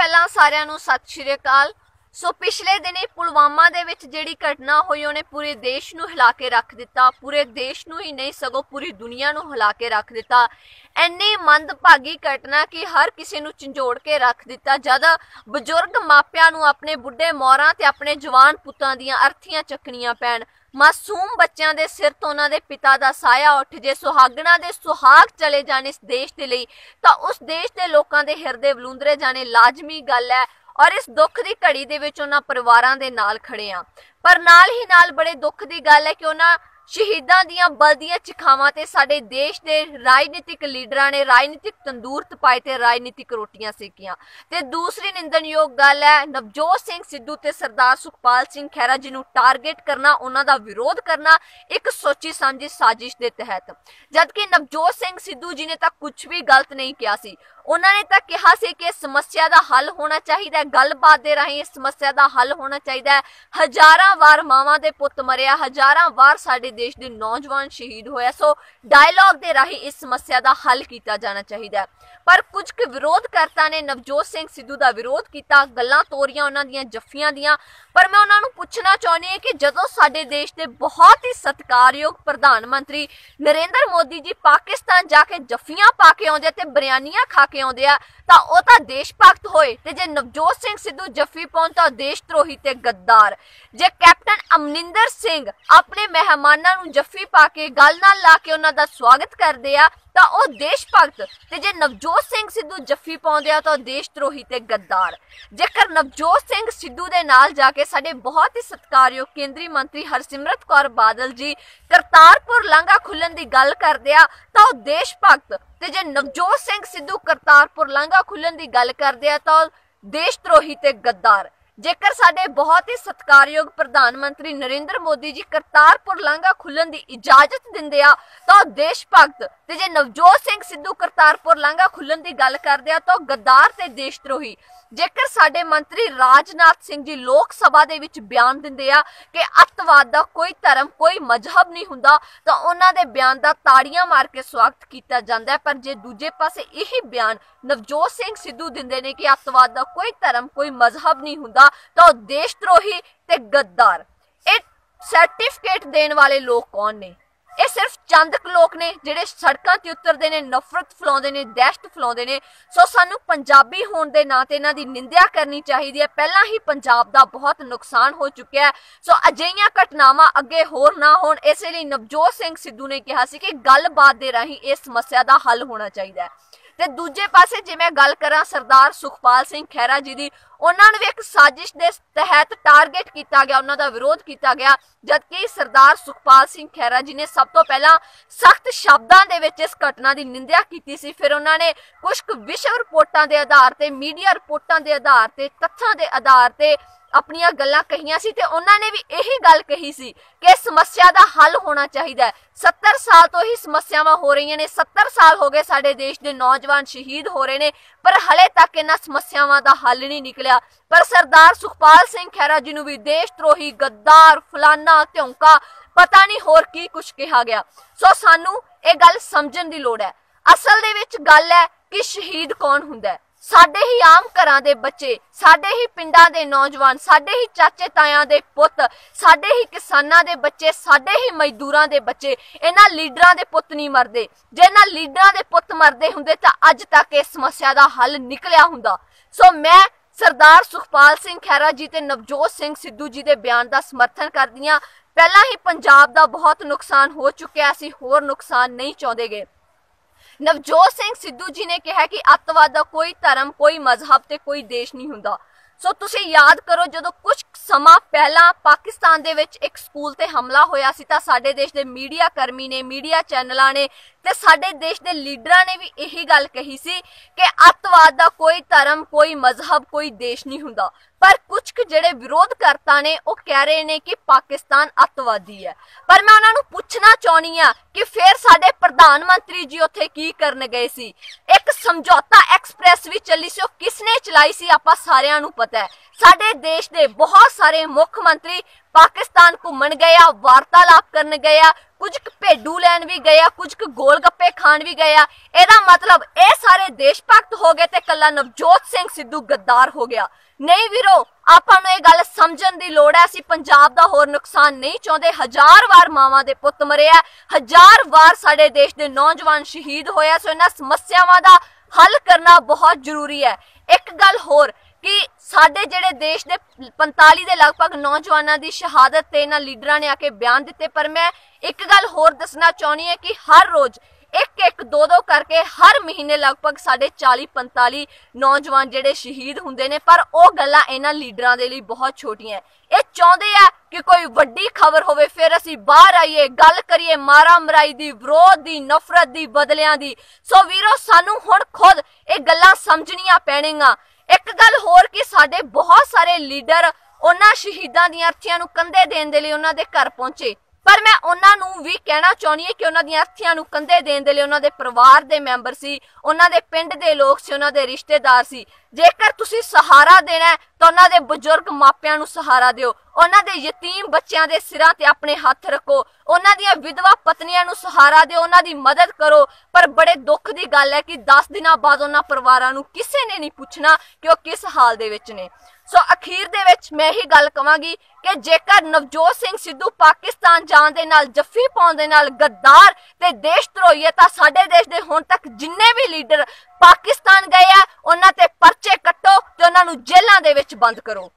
ਪਹਿਲਾਂ ਸਾਰਿਆਂ ਨੂੰ ਸਤਿ ਸ਼੍ਰੀ ਅਕਾਲ। ਸੋ ਪਿਛਲੇ ਦਿਨੇ ਪੁਲਵਾਮਾ ਦੇ ਵਿੱਚ ਜਿਹੜੀ ਘਟਨਾ ਹੋਈ, ਉਹਨੇ ਪੂਰੇ ਦੇਸ਼ ਨੂੰ ਹਿਲਾ ਕੇ ਰੱਖ ਦਿੱਤਾ। ਪੂਰੇ ਦੇਸ਼ ਨੂੰ ਹੀ ਨਹੀਂ, ਸਗੋਂ ਪੂਰੀ ਦੁਨੀਆ ਨੂੰ ਹਿਲਾ ਕੇ ਰੱਖ ਦਿੱਤਾ। ਐਨੀ ਮੰਦਭਾਗੀ ਘਟਨਾ ਕਿ ਹਰ ਕਿਸੇ ਨੂੰ ਝੰਜੋੜ ਕੇ ਰੱਖ ਦਿੱਤਾ। ਜਦ ਬਜ਼ੁਰਗ ਮਾਪਿਆਂ ਨੂੰ ਆਪਣੇ ਬੁੱਢੇ ਮੌਰਾਂ ਤੇ ਆਪਣੇ ਜਵਾਨ ਪੁੱਤਾਂ ਦੀਆਂ ਅਰਥੀਆਂ ਚੱਕਣੀਆਂ ਪੈਣ ਮਾਸੂਮ ਬੱਚਿਆਂ ਦੇ ਸਿਰ ਤੋਂ ਉਹਨਾਂ ਦੇ ਪਿਤਾ ਦਾ ਸਾਇਆ ਉੱਠ ਜੇ, ਸੁਹਾਗਣਾ ਦੇ ਸੁਹਾਗ ਚਲੇ ਜਾਣ ਇਸ ਦੇਸ਼ ਦੇ ਲਈ, ਤਾਂ ਉਸ ਦੇਸ਼ ਦੇ ਲੋਕਾਂ ਦੇ ਹਿਰਦੇ ਬਲੂੰਦਰੇ ਜਾਣੇ ਲਾਜ਼ਮੀ ਗੱਲ ਹੈ ਔਰ ਇਸ ਦੁੱਖ ਦੀ ਘੜੀ ਦੇ ਵਿੱਚ ਉਹਨਾਂ ਪਰਿਵਾਰਾਂ ਦੇ ਨਾਲ ਖੜੇ ਆ ਪਰ ਨਾਲ ਹੀ ਨਾਲ ਬੜੇ ਦੁੱਖ ਦੀ ਗੱਲ ਹੈ ਕਿ ਉਹਨਾਂ ਸ਼ਹੀਦਾਂ ਦੀਆਂ ਬਲਦੀਆਂ ਚਿਖਾਵਾਂ ਤੇ ਸਾਡੇ ਦੇਸ਼ ਦੇ ਰਾਜਨੀਤਿਕ ਲੀਡਰਾਂ ਨੇ ਰਾਜਨੀਤਿਕ ਤੰਦੂਰ ਤਪਾਏ ਤੇ ਰਾਜਨੀਤਿਕ ਰੋਟੀਆਂ ਸੇਕੀਆਂ। ਤੇ ਦੂਸਰੀ ਨਿੰਦਣਯੋਗ ਗੱਲ ਹੈ, ਨਵਜੋਤ ਸਿੰਘ ਸਿੱਧੂ ਤੇ ਸਰਦਾਰ ਸੁਖਪਾਲ ਸਿੰਘ ਖਹਿਰਾ ਜੀ ਨੂੰ ਟਾਰਗੇਟ ਕਰਨਾ, ਉਹਨਾਂ ਦਾ ਵਿਰੋਧ ਕਰਨਾ ਇੱਕ ਸੋਚੀ ਸਮਝੀ ਸਾਜ਼ਿਸ਼ ਦੇ ਤਹਿਤ। ਜਦਕਿ ਨਵਜੋਤ ਸਿੰਘ ਸਿੱਧੂ ਜੀ ਨੇ ਤਾਂ ਕੁਝ ਵੀ ਗਲਤ ਨਹੀਂ ਕਿਹਾ ਸੀ ਉਹਨਾਂ ਨੇ ਤਾਂ ਕਿਹਾ ਸੀ ਕਿ ਇਸ ਸਮੱਸਿਆ ਦਾ ਹੱਲ ਹੋਣਾ ਚਾਹੀਦਾ ਹੈ, ਗੱਲਬਾਤ ਦੇ ਰਾਹੀਂ ਇਸ ਸਮੱਸਿਆ ਦਾ ਹੱਲ ਹੋਣਾ ਚਾਹੀਦਾ ਹੈ। ਹਜ਼ਾਰਾਂ ਵਾਰ ਮਾਵਾਂ ਦੇ ਪੁੱਤ ਮਰਿਆ, ਹਜ਼ਾਰਾਂ ਵਾਰ ਸਾਡੇ ਦੇਸ਼ ਦੇ ਨੌਜਵਾਨ ਸ਼ਹੀਦ ਹੋਇਆ। ਸੋ ਡਾਇਲੌਗ ਦੇ ਰਾਹੀਂ ਇਸ ਸਮੱਸਿਆ ਦਾ ਹੱਲ ਕੀਤਾ ਜਾਣਾ ਚਾਹੀਦਾ ਪਰ ਕੁਝ ਕੁ ਵਿਰੋਧਕਰਤਾ ਨੇ ਨਵਜੋਤ ਸਿੰਘ ਸਿੱਧੂ ਦਾ ਵਿਰੋਧ ਕੀਤਾ, ਗੱਲਾਂ ਤੋਰੀਆਂ ਉਹਨਾਂ ਦੀਆਂ, ਜੱਫੀਆਂ ਦੀਆਂ। ਪਰ ਮੈਂ ਉਹਨਾਂ ਨੂੰ ਪੁੱਛਣਾ ਚਾਹੁੰਦੀ ਹਾਂ ਕਿ ਜਦੋਂ ਸਾਡੇ ਦੇਸ਼ ਦੇ ਬਹੁਤ ਹੀ ਸਤਿਕਾਰਯੋਗ ਪ੍ਰਧਾਨ ਮੰਤਰੀ ਨਰਿੰਦਰ ਮੋਦੀ ਜੀ ਪਾਕਿਸਤਾਨ ਜਾ ਕੇ ਜੱਫੀਆਂ ਪਾ ਕੇ ਆਉਂਦੇ ਤੇ ਬਿਰਿਆਨੀਆਂ ਖਾ ਕੇ ਆਉਂਦੇ ਆ, ਤਾਂ ਉਹ ਤਾਂ ਦੇਸ਼ ਭਗਤ ਹੋਏ ਤੇ ਜੇ ਨਵਜੋਤ ਸਿੰਘ ਸਿੱਧੂ ਜੱਫੀ ਪਾਉਣ ਤਾਂ ਦੇਸ਼ ਧਰੋਹੀ ਤੇ ਗੱਦਾਰ। ਜੇ ਕੈਪਟਨ ਅਮਨਿੰਦਰ ਸਿੰਘ ਆਪਣੇ ਮਹਿਮਾਨਾਂ ਨੂੰ ਜੱਫੀ ਪਾ ਕੇ ਗੱਲ ਨਾਲ ਲਾ ਕੇ ਉਹਨਾਂ ਦਾ ਸਵਾਗਤ ਕਰਦੇ ਆ, ਤਾਂ ਉਹ ਦੇਸ਼ ਭਗਤ ਤੇ ਜੇ ਨਵਜੋਤ ਸਿੰਘ ਸਿੱਧੂ ਜੱਫੀ ਪਾਉਂਦੇ ਆ, ਤਾਂ ਉਹ ਦੇਸ਼ ਧਰੋਹੀ ਤੇ ਗੱਦਾਰ। ਜੇਕਰ ਨਵਜੋਤ ਸਿੰਘ ਸਿੱਧੂ ਦੇ ਨਾਲ ਜਾ ਕੇ ਸਾਡੇ ਬਹੁਤ ਹੀ ਸਤਿਕਾਰਯੋਗ ਕੇਂਦਰੀ ਮੰਤਰੀ ਹਰਸਿਮਰਤ ਕੌਰ ਬਾਦਲ ਜੀ ਕਰਤਾਰਪੁਰ ਲਾਂਘਾ ਖੁੱਲਣ ਦੀ ਗੱਲ ਕਰਦੇ ਆ, ਤਾਂ ਉਹ ਦੇਸ਼ ਭਗਤ ਤੇ ਜੇ ਨਵਜੋਤ ਸਿੰਘ ਸਿੱਧੂ ਕਰਤਾਰਪੁਰ ਲਾਂਘਾ ਖੁੱਲਣ ਦੀ ਗੱਲ ਕਰਦੇ ਆ ਤਾਂ ਉਹ ਦੇਸ਼ ਧਰੋਹੀ ਤੇ ਗੱਦਾਰ। ਜੇਕਰ ਸਾਡੇ ਬਹੁਤ ਹੀ ਸਤਿਕਾਰਯੋਗ ਪ੍ਰਧਾਨ ਮੰਤਰੀ ਨਰਿੰਦਰ ਮੋਦੀ ਜੀ ਕਰਤਾਰਪੁਰ ਲਾਂਘਾ ਖੁੱਲਣ ਦੀ ਇਜਾਜ਼ਤ ਦਿੰਦੇ ਆ, ਤਾਂ ਦੇਸ਼ ਭਗਤ ਤੇ ਜੇ ਨਵਜੋਤ ਸਿੰਘ ਸਿੱਧੂ ਕਰਤਾਰਪੁਰ ਲਾਂਘਾ ਖੁੱਲਣ ਦੀ ਗੱਲ ਕਰਦੇ ਆ, ਤਾਂ ਗੱਦਾਰ ਤੇ ਦੇਸ਼ ਜੇਕਰ ਸਾਡੇ ਮੰਤਰੀ ਰਾਜਨਾਥ ਸਿੰਘ ਜੀ ਲੋਕ ਸਭਾ ਦੇ ਵਿੱਚ ਬਿਆਨ ਦਿੰਦੇ ਆ ਕਿ ਅੱਤਵਾਦ ਦਾ ਕੋਈ ਧਰਮ, ਕੋਈ ਮਜ਼ਹਬ ਨਹੀਂ ਹੁੰਦਾ, ਤਾਂ ਉਹਨਾਂ ਦੇ ਬਿਆਨ ਦਾ ਤਾੜੀਆਂ ਮਾਰ ਕੇ ਸਵਾਗਤ ਕੀਤਾ ਜਾਂਦਾ ਹੈ। ਪਰ ਜੇ ਦੂਜੇ ਪਾਸੇ ਇਹੀ ਬਿਆਨ ਨਵਜੋਤ ਸਿੰਘ ਸਿੱਧੂ ਦਿੰਦੇ ਨੇ ਕਿ ਅੱਤਵਾਦ ਦਾ ਕੋਈ ਧਰਮ, ਕੋਈ ਮਜ਼ਹਬ ਨਹੀਂ ਹੁੰਦਾ ਤਾਂ ਉਹ ਦੇਸ਼ ਤੇ ਗੱਦਾਰ। ਇਹ ਸਰਟੀਫਿਕੇਟ ਦੇਣ ਵਾਲੇ ਲੋਕ ਕੌਣ ਨੇ? ਇਹ ਸਿਰਫ ਚੰਦ ਲੋਕ ਨੇ ਜਿਹੜੇ ਸੜਕਾਂ ਤੇ ਉਤਰਦੇ ਨੇ, ਨਫ਼ਰਤ ਫਲਾਉਂਦੇ ਨੇ, ਦਹਿਸ਼ਤ ਫਲਾਉਂਦੇ ਨੇ। ਸੋ ਸਾਨੂੰ ਪੰਜਾਬੀ ਹੋਣ ਦੇ ਨਾਂ ਤੇ ਇਹਨਾਂ ਦੀ ਨਿੰਦਿਆ ਕਰਨੀ ਚਾਹੀਦੀ ਹੈ। ਪਹਿਲਾਂ ਹੀ ਪੰਜਾਬ ਦਾ ਬਹੁਤ ਨੁਕਸਾਨ ਹੋ ਚੁੱਕਿਆ ਹੈ। ਸੋ ਅਜਿਹੀਆਂ ਘਟਨਾਵਾਂ ਅੱਗੇ ਹੋਰ ਨਾ ਹੋਣ। ਇਸੇ ਲਈ ਨਵਜੋਤ ਸਿੰਘ ਸਿੱਧੂ ਨੇ ਕਿਹਾ ਸੀ ਕਿ ਗੱਲਬਾਤ ਦੇ ਰਾਹੀਂ ਇਸ ਸਮੱਸਿਆ ਦਾ ਹੱਲ ਹੋਣਾ ਚਾਹੀਦਾ ਹੈ। ਤੇ ਦੂਜੇ ਪਾਸੇ ਜੇ ਮੈਂ ਗੱਲ ਕਰਾਂ ਸਰਦਾਰ ਸੁਖਪਾਲ ਸਿੰਘ ਖਹਿਰਾ ਜੀ ਦੀ, ਉਹਨਾਂ ਨੂੰ ਵੀ ਇੱਕ ਸਾਜ਼ਿਸ਼ ਦੇ ਤਹਿਤ ਟਾਰਗੇਟ ਕੀਤਾ ਗਿਆ, ਉਹਨਾਂ ਦਾ ਵਿਰੋਧ ਕੀਤਾ ਗਿਆ, ਜਦਕਿ ਸਰਦਾਰ ਸੁਖਪਾਲ ਸਿੰਘ ਖਹਿਰਾ ਜੀ ਨੇ ਸਭ ਤੋਂ ਪਹਿਲਾਂ ਸਖਤ ਸ਼ਬਦਾਂ ਦੇ ਵਿੱਚ ਇਸ ਘਟਨਾ ਦੀ ਨਿੰਦਿਆ ਕੀਤੀ ਸੀ। ਫਿਰ ਉਹਨਾਂ ਨੇ ਕੁਝ ਵਿਸ਼ਵ ਰਿਪੋਰਟਾਂ ਦੇ ਆਧਾਰ ਤੇ, ਮੀਡੀਆ ਰਿਪੋਰਟਾਂ ਦੇ ਆਧਾਰ ਤੇ, ਤੱਥਾਂ ਦੇ ਆਧਾਰ ਤੇ ਆਪਣੀਆਂ ਗੱਲਾਂ ਕਹੀਆਂ ਸੀ ਤੇ ਉਹਨਾਂ ਨੇ ਵੀ ਇਹੀ ਗੱਲ ਕਹੀ ਸੀ ਕਿ ਸਮੱਸਿਆ ਦਾ ਹੱਲ ਹੋਣਾ ਚਾਹੀਦਾ ਹੈ। 70 ਸਾਲ ਤੋਂ ਹੀ ਸਮੱਸਿਆਵਾਂ ਹੋ ਰਹੀਆਂ ਨੇ। 70 ਸਾਲ ਹੋ ਗਏ ਸਾਡੇ ਦੇਸ਼ ਦੇ ਨੌਜਵਾਨ ਸ਼ਹੀਦ ਹੋ ਰਹੇ ਨੇ, ਪਰ ਹਲੇ ਤੱਕ ਇਹਨਾਂ ਸਮੱਸਿਆਵਾਂ ਦਾ ਹੱਲ ਨਹੀਂ ਨਿਕਲਿਆ। ਪਰ ਸਰਦਾਰ ਸੁਖਪਾਲ ਸਿੰਘ ਖਹਿਰਾ ਜੀ ਨੂੰ ਵੀ ਦੇਸ਼ ਧਰੋਹੀ ਗੱਦਾਰ, ਫਲਾਨਾ, ਧੌਂਕਾ, ਪਤਾ ਨਹੀਂ ਹੋਰ ਕੀ ਕੁਝ ਕਿਹਾ ਗਿਆ। ਸੋ ਸਾਨੂੰ ਇਹ ਗੱਲ ਸਮਝਣ ਦੀ ਲੋੜ ਹੈ। ਅਸਲ ਦੇ ਵਿੱਚ ਗੱਲ ਹੈ ਕਿ ਸ਼ਹੀਦ ਕੌਣ ਹੁੰਦਾ ਹੈ। ਸਾਡੇ ਹੀ ਆਮ ਘਰਾਂ ਦੇ ਬੱਚੇ, ਸਾਡੇ ਹੀ ਪਿੰਡਾਂ ਦੇ ਨੌਜਵਾਨ, ਸਾਡੇ ਹੀ ਚਾਚੇ ਤਾਇਆਂ ਦੇ ਪੁੱਤ, ਸਾਡੇ ਹੀ ਕਿਸਾਨਾਂ ਦੇ ਬੱਚੇ, ਸਾਡੇ ਹੀ ਮਜ਼ਦੂਰਾਂ ਦੇ ਬੱਚੇ, ਇਹਨਾਂ ਲੀਡਰਾਂ ਦੇ ਪੁੱਤ ਨਹੀਂ ਮਰਦੇ। ਜੇ ਇਹਨਾਂ ਲੀਡਰਾਂ ਦੇ ਪੁੱਤ ਮਰਦੇ ਹੁੰਦੇ ਤਾਂ ਅੱਜ ਤੱਕ ਇਸ ਸਮੱਸਿਆ ਦਾ ਹੱਲ ਨਿਕਲਿਆ ਹੁੰਦਾ। ਸੋ ਮੈਂ ਸਰਦਾਰ ਸੁਖਪਾਲ ਸਿੰਘ ਖਹਿਰਾ ਜੀ ਤੇ ਨਵਜੋਤ ਸਿੰਘ ਸਿੱਧੂ ਜੀ ਦੇ ਬਿਆਨ ਦਾ ਸਮਰਥਨ ਕਰਦੀ ਕਰਦੀਆਂ ਪਹਿਲਾਂ ਹੀ ਪੰਜਾਬ ਦਾ ਬਹੁਤ ਨੁਕਸਾਨ ਹੋ ਚੁੱਕਿਆ ਸੀ, ਹੋਰ ਨੁਕਸਾਨ ਨਹੀਂ ਚਾਹੁੰਦੇਗੇ ਨਵਜੋਤ ਸਿੰਘ ਸਿੱਧੂ ਜੀ ਨੇ ਕਿਹਾ ਕਿ ਅੱਤਵਾਦ ਦਾ ਕੋਈ ਧਰਮ, ਕੋਈ ਮਜ਼ਹਬ ਤੇ ਕੋਈ ਦੇਸ਼ ਨਹੀਂ ਹੁੰਦਾ। ਸੋ ਤੁਸੀਂ ਯਾਦ ਕਰੋ ਜਦੋਂ ਕੁਝ ਸਮਾਂ ਪਹਿਲਾਂ ਪਾਕਿਸਤਾਨ ਦੇ ਵਿੱਚ ਇੱਕ ਸਕੂਲ ਤੇ ਹਮਲਾ ਹੋਇਆ ਸੀ ਤਾਂ ਸਾਡੇ ਦੇਸ਼ ਦੇ ਮੀਡੀਆ ਕਰਮੀ ਨੇ, ਮੀਡੀਆ ਚੈਨਲਾਂ ਨੇ ਤੇ ਸਾਡੇ ਦੇਸ਼ ਦੇ ਲੀਡਰਾਂ ਨੇ ਵੀ ਇਹੀ ਗੱਲ ਕਹੀ ਸੀ ਕਿ ਅੱਤਵਾਦ ਦਾ ਕੋਈ ਧਰਮ, ਕੋਈ ਮਜ਼ਹਬ, ਕੋਈ ਦੇਸ਼ ਨਹੀਂ ਹੁੰਦਾ। ਪਰ ਕੁਝ ਕੁ ਜਿਹੜੇ ਵਿਰੋਧਕਰਤਾ ਨੇ, ਉਹ ਕਹਿ ਰਹੇ ਨੇ ਕਿ ਪਾਕਿਸਤਾਨ ਅੱਤਵਾਦੀ ਹੈ। ਪਰ ਮੈਂ ਉਹਨਾਂ ਨੂੰ ਪੁੱਛਣਾ ਚਾਹਣੀ ਆ ਕਿ ਫਿਰ ਸਾਡੇ ਪ੍ਰਧਾਨ ਮੰਤਰੀ ਜੀ ਉੱਥੇ ਕੀ ਕਰਨ ਗਏ ਸੀ? ਇੱਕ ਸਮਝੌਤਾ ਐਕਸ ਵੀ ਚੱਲੀ ਸੀ, ਉਹ ਕਿਸਨੇ ਚਲਾਈ ਸੀ ਆਪਾਂ ਸਾਰਿਆਂ ਨੂੰ ਪਤਾ ਹੈ। ਸਾਡੇ ਦੇਸ਼ ਦੇ ਬਹੁਤ ਸਾਰੇ ਮੁੱਖ ਮੰਤਰੀ ਪਾਕਿਸਤਾਨ ਘੁੰਮਣ ਗਏ ਆ, ਵਾਰਤਾਲਾਪ ਕਰਨ ਗਏ ਆ, ਕੁਝ ਕੁ ਭੇਡੂ ਲੈਣ ਵੀ ਗਏ ਆ, ਕੁਝ ਕੁ ਗੋਲ ਗੱਪੇ ਖਾਣ ਵੀ ਗਏ ਆ। ਇਹਦਾ ਮਤਲਬ ਇਹ ਸਾਰੇ ਦੇਸ਼ ਭਗਤ ਹੋ ਗਏ ਤੇ ਕੱਲਾ ਨਵਜੋਤ ਸਿੰਘ ਸਿੱਧੂ ਗੱਦਾਰ ਹੋ ਗਿਆ। ਨਹੀਂ ਵੀਰੋ, ਆਪਾਂ ਨੂੰ ਇਹ ਗੱਲ ਸਮਝਣ ਦੀ ਲੋੜ ਹੈ, ਅਸੀਂ ਪੰਜਾਬ ਦਾ ਹੋਰ ਨੁਕਸਾਨ ਨਹੀਂ ਚਾਹੁੰਦੇ। ਹਜ਼ਾਰ ਵਾਰ ਮਾਵਾਂ ਦੇ ਪੁੱਤ ਮਰੇ ਆ, ਹਜ਼ਾਰ ਵਾਰ ਸਾਡੇ ਦੇਸ਼ ਦੇ ਨੌਜਵਾਨ ਸ਼ਹੀਦ ਹੋਏ ਆ, ਸੋ ਇਹਨਾਂ ਸਮੱਸਿਆਵਾਂ ਦਾ ਹੱਲ ਕਰਨਾ ਬਹੁਤ ਜ਼ਰੂਰੀ ਹੈ। ਇੱਕ ਗੱਲ ਹੋਰ ਕਿ ਸਾਡੇ ਜਿਹੜੇ ਦੇਸ਼ ਦੇ 45 ਦੇ ਲਗਭਗ ਨੌਜਵਾਨਾਂ ਦੀ ਸ਼ਹਾਦਤ ਤੇ ਇਹਨਾਂ ਲੀਡਰਾਂ ਨੇ ਆ ਕੇ ਬਿਆਨ ਦਿੱਤੇ, ਪਰ ਮੈਂ ਇੱਕ ਗੱਲ ਹੋਰ ਦੱਸਣਾ ਚਾਹੁੰਦੀ ਹਾਂ ਕਿ ਹਰ ਰੋਜ਼ ਇੱਕ ਇੱਕ ਦੋ ਦੋ ਕਰਕੇ ਹਰ ਮਹੀਨੇ ਲਗਭਗ ਸਾਡੇ 40 45 ਨੌਜਵਾਨ ਜਿਹੜੇ ਸ਼ਹੀਦ ਹੁੰਦੇ ਨੇ, ਪਰ ਉਹ ਗੱਲਾਂ ਇਹਨਾਂ ਲੀਡਰਾਂ ਦੇ ਲਈ ਬਹੁਤ ਛੋਟੀਆਂ ਇਹ ਚਾਹੁੰਦੇ ਆ ਕਿ ਕੋਈ ਵੱਡੀ ਖਬਰ ਹੋਵੇ, ਫਿਰ ਅਸੀਂ ਬਾਹਰ ਆਈਏ, ਗੱਲ ਕਰੀਏ ਮਾਰਾ ਮਰਾਈ ਦੀ, ਵਿਰੋਧ ਦੀ, ਨਫ਼ਰਤ ਦੀ, ਬਦਲਿਆਂ ਦੀ। ਸੋ ਵੀਰੋ, ਸਾਨੂੰ ਹੁਣ ਖੁਦ ਇਹ ਗੱਲਾਂ ਸਮਝਣੀਆਂ ਪੈਣੀਆਂ। ਇੱਕ ਗੱਲ ਹੋਰ ਕਿ ਸਾਡੇ ਬਹੁਤ ਸਾਰੇ ਲੀਡਰ ਉਹਨਾਂ ਸ਼ਹੀਦਾਂ ਦੀਆਂ ਅਰਥੀਆਂ ਨੂੰ ਕੰਧੇ ਦੇਣ ਦੇ ਲਈ ਉਹਨਾਂ ਦੇ ਘਰ ਪਹੁੰਚੇ। ਪਰ ਮੈਂ ਉਹਨਾਂ ਨੂੰ ਵੀ ਕਹਿਣਾ ਚਾਹੁੰਦੀ ਹਾਂ ਕਿ ਉਹਨਾਂ ਦੀਆਂ ਅਰਥੀਆਂ ਨੂੰ ਕੰਧੇ ਦੇਣ ਦੇ ਲਈ ਉਹਨਾਂ ਦੇ ਪਰਿਵਾਰ ਦੇ ਮੈਂਬਰ ਸੀ, ਉਹਨਾਂ ਦੇ ਪਿੰਡ ਦੇ ਲੋਕ ਸੀ, ਉਹਨਾਂ ਦੇ ਰਿਸ਼ਤੇਦਾਰ ਸੀ। ਜੇਕਰ ਤੁਸੀਂ ਸਹਾਰਾ ਦੇਣਾ ਤਾਂ ਉਹਨਾਂ ਦੇ ਬਜ਼ੁਰਗ ਮਾਪਿਆਂ ਨੂੰ ਸਹਾਰਾ ਦਿਓ। ਉਹਨਾਂ ਦੇ ਯਤੀਮ ਬੱਚਿਆਂ ਦੇ ਸਿਰਾਂ ਤੇ ਆਪਣੇ ਹੱਥ ਰੱਖੋ। ਉਹਨਾਂ ਦੀਆਂ ਵਿਧਵਾ ਪਤਨੀਆਂ ਨੂੰ ਸਹਾਰਾ ਦਿਓ, ਉਹਨਾਂ ਦੀ ਮਦਦ ਕਰੋ। ਪਰ ਬੜੇ ਦੁੱਖ ਦੀ ਗੱਲ ਹੈ ਕਿ 10 ਦਿਨਾਂ ਬਾਅਦ ਉਹਨਾਂ ਪਰਿਵਾਰਾਂ ਨੂੰ ਕਿਸੇ ਨੇ ਨਹੀਂ ਪੁੱਛਣਾ ਕਿ ਉਹ ਕਿਸ ਹਾਲ ਦੇ ਵਿੱਚ ਨੇ। ਸੋ ਅਖੀਰ ਦੇ ਵਿੱਚ ਮੈਂ ਇਹੀ ਗੱਲ ਕਵਾਂਗੀ ਕਿ ਜੇਕਰ ਨਵਜੋਤ ਸਿੰਘ ਸਿੱਧੂ ਪਾਕਿਸਤਾਨ ਜਾਣ ਦੇ ਨਾਲ, ਜੱਫੀ ਪਾਉਣ ਦੇ ਨਾਲ ਗੱਦਾਰ ਤੇ ਦੇਸ਼ ਧਰੋਈ ਹੈ, ਤਾਂ ਸਾਡੇ ਦੇਸ਼ ਦੇ ਹੁਣ ਤੱਕ ਜਿੰਨੇ ਵੀ ਲੀਡਰ ਪਾਕਿਸਤਾਨ ਗਏ ਆ, ਉਹਨਾਂ ਤੇ ਪਰਚੇ ਕੱਟੋ ਤੇ ਉਹਨਾਂ ਨੂੰ ਜੇਲ੍ਹਾਂ ਦੇ ਵਿੱਚ ਬੰਦ ਕਰੋ।